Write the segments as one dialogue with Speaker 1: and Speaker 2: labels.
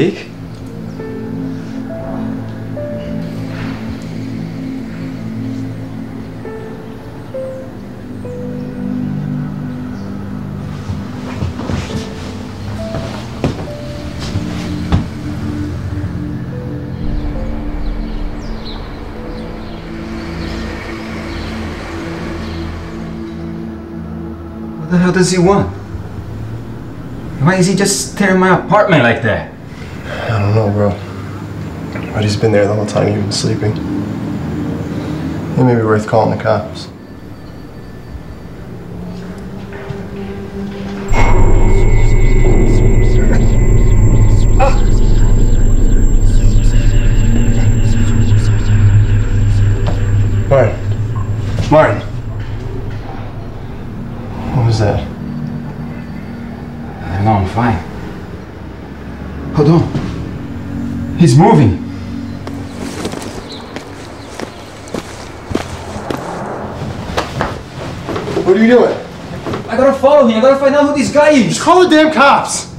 Speaker 1: Weg? What the hell does he want? Why is he just tearing my apartment like that?
Speaker 2: I don't know, bro. But he's been there the whole time you've been sleeping. It may be worth calling the cops. Martin. Martin. What was that?
Speaker 1: No, I'm fine. Hold on. He's moving.
Speaker 2: What are you doing?
Speaker 1: I gotta follow him. I gotta find out who this guy is.
Speaker 2: Just call the damn cops!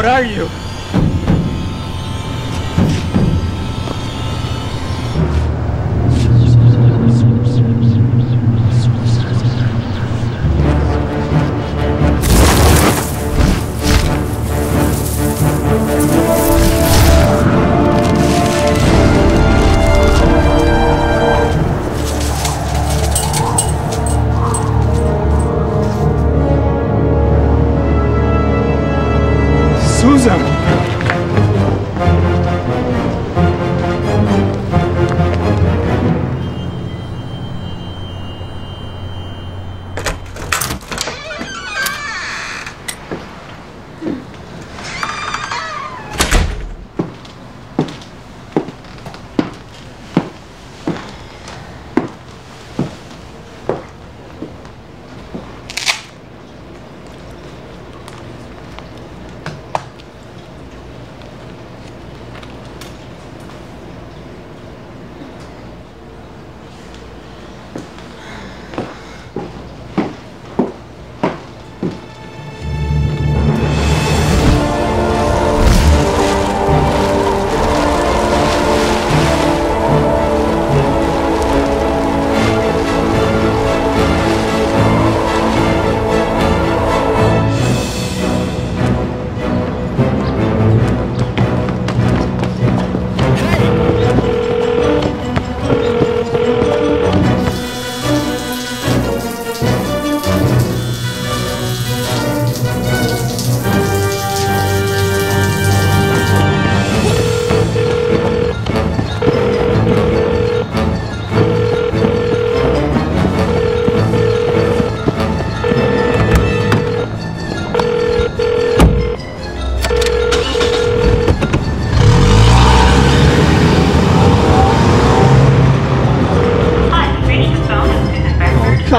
Speaker 3: What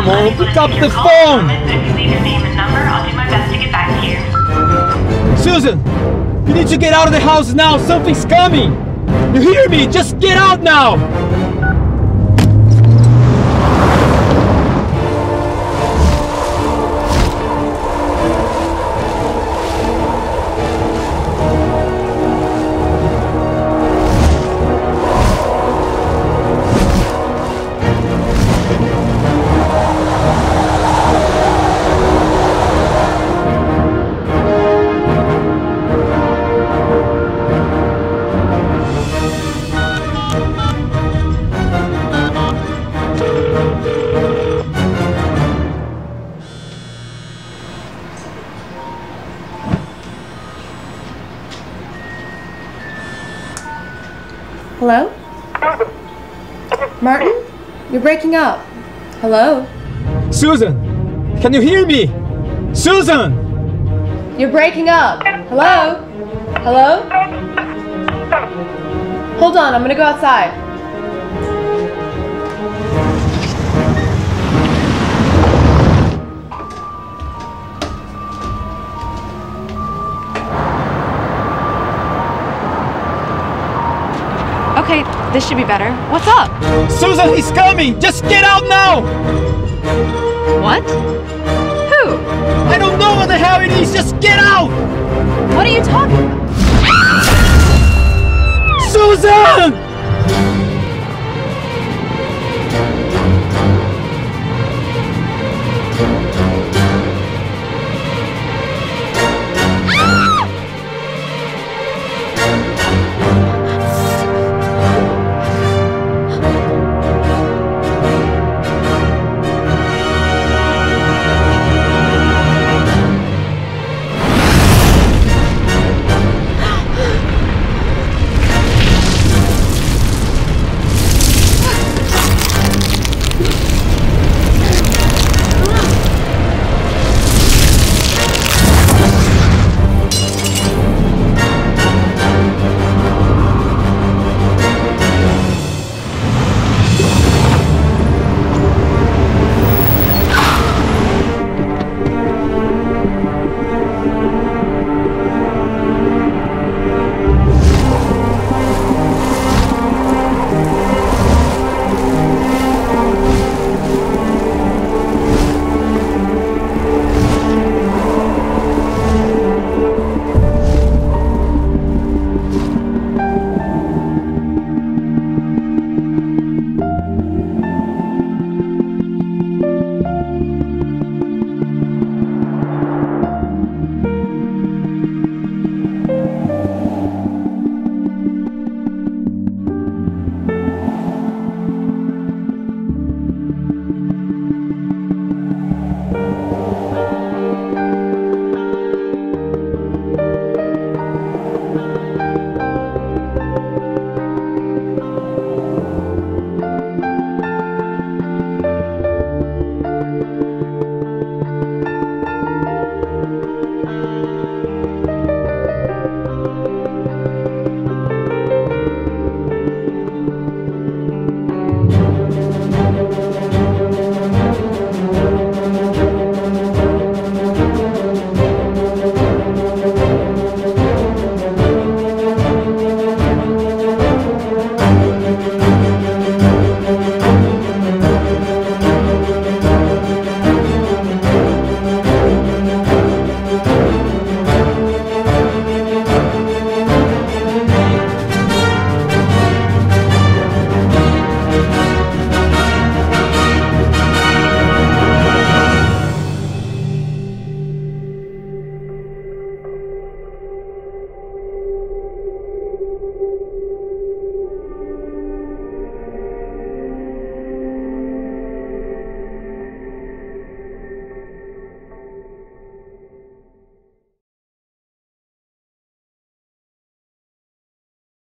Speaker 3: Come on, pick up the phone! Susan! You need to get out of the house now! Something's coming! You hear me? Just get out now!
Speaker 4: Hello? Martin? You're breaking up. Hello?
Speaker 3: Susan! Can you hear me? Susan!
Speaker 4: You're breaking up. Hello? Hello? Hold on, I'm gonna go outside.
Speaker 5: This should be better. What's up?
Speaker 3: Susan, he's coming! Just get out now!
Speaker 5: What? Who?
Speaker 3: I don't know what the hell it is! Just get out!